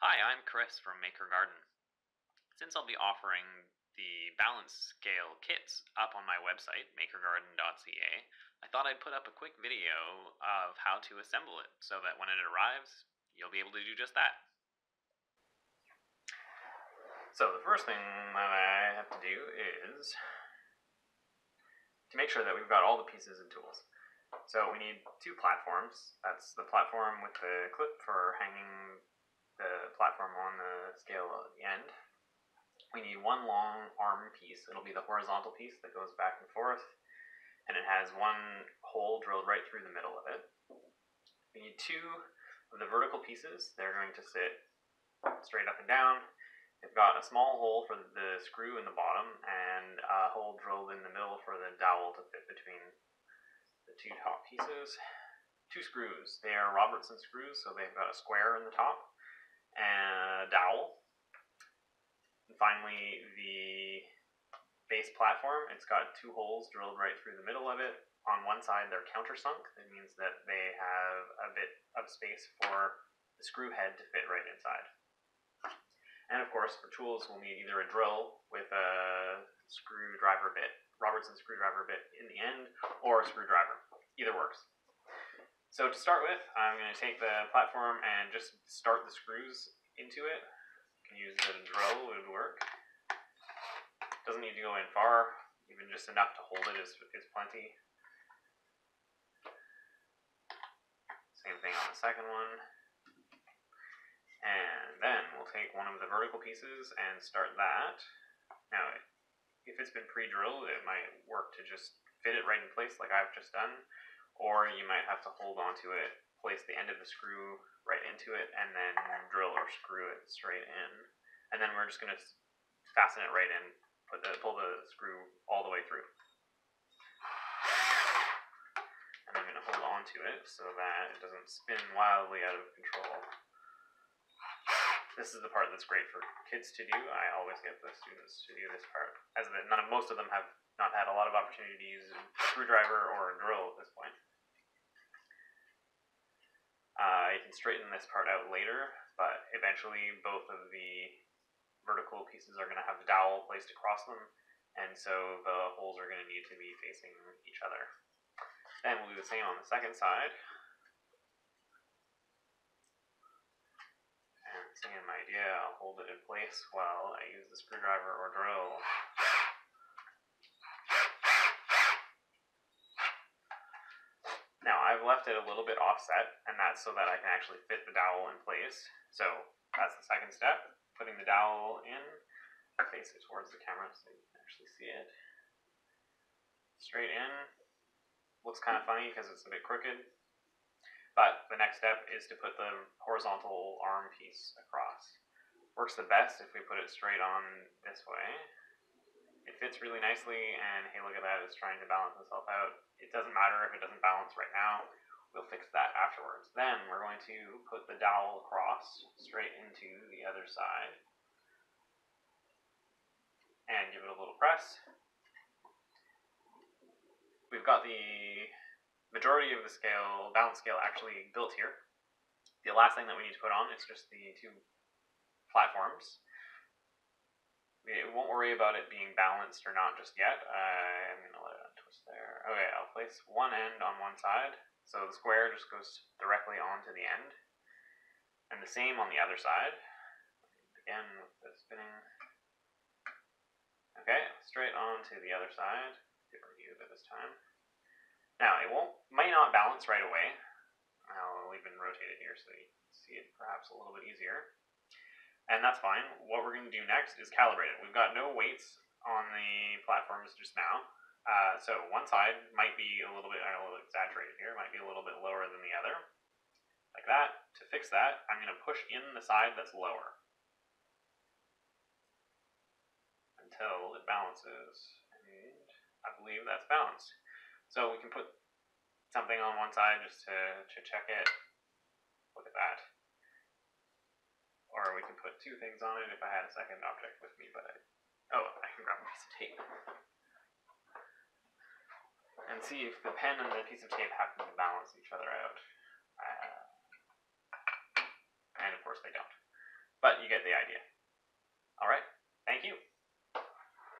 Hi, I'm Chris from Maker Garden. Since I'll be offering the balance scale kits up on my website, makergarden.ca, I thought I'd put up a quick video of how to assemble it so that when it arrives, you'll be able to do just that. So, the first thing that I have to do is to make sure that we've got all the pieces and tools. So, we need two platforms. That's the platform with the clip for hanging the platform on the scale at the end. We need one long arm piece. It'll be the horizontal piece that goes back and forth, and it has one hole drilled right through the middle of it. We need two of the vertical pieces. They're going to sit straight up and down. They've got a small hole for the screw in the bottom and a hole drilled in the middle for the dowel to fit between the two top pieces. Two screws. They are Robertson screws, so they've got a square in the top and dowel. And finally, the base platform. It's got two holes drilled right through the middle of it. On one side, they're countersunk. That means that they have a bit of space for the screw head to fit right inside. And of course, for tools, we'll need either a drill with a screwdriver bit, Robertson screwdriver bit in the end, or a screwdriver. So to start with, I'm going to take the platform and just start the screws into it. You can use the drill, it would work. Doesn't need to go in far, even just enough to hold it is, is plenty. Same thing on the second one. And then we'll take one of the vertical pieces and start that. Now, if it's been pre-drilled, it might work to just fit it right in place like I've just done, or you might have to hold onto it, place the end of the screw right into it, and then drill or screw it straight in. And then we're just going to fasten it right in, put the, pull the screw all the way through. And I'm going to hold onto it so that it doesn't spin wildly out of control. This is the part that's great for kids to do. I always get the students to do this part, as none of most of them have not had a lot of opportunity to use a screwdriver or a drill at this point. Uh, you can straighten this part out later, but eventually both of the vertical pieces are going to have dowel placed across them, and so the holes are going to need to be facing each other. Then we'll do the same on the second side. same idea. I'll hold it in place while I use the screwdriver or drill. Now I've left it a little bit offset, and that's so that I can actually fit the dowel in place. So that's the second step, putting the dowel in, face it towards the camera so you can actually see it. Straight in. Looks kind of funny because it's a bit crooked, but the next step is to put the horizontal arm piece across. Works the best if we put it straight on this way. It fits really nicely, and hey, look at that, it's trying to balance itself out. It doesn't matter if it doesn't balance right now, we'll fix that afterwards. Then we're going to put the dowel across straight into the other side and give it a little press. We've got the majority of the scale, balance scale, actually built here. The last thing that we need to put on is just the two platforms. We won't worry about it being balanced or not just yet. Uh, I'm going to let it untwist there. Okay, I'll place one end on one side. So the square just goes directly onto the end. And the same on the other side. Again with the spinning. Okay, straight on to the other side. Different view of it this time. Now, it won't may not balance right away. I'll even rotate it here so you can see it perhaps a little bit easier. And that's fine. What we're going to do next is calibrate it. We've got no weights on the platforms just now. Uh, so one side might be a little bit, a little exaggerated here, might be a little bit lower than the other. Like that. To fix that, I'm going to push in the side that's lower. Until it balances. And I believe that's balanced. So we can put something on one side just to, to check it. Look at that. Or we can put two things on it if I had a second object with me, but I, oh, I can grab a piece of tape. And see if the pen and the piece of tape happen to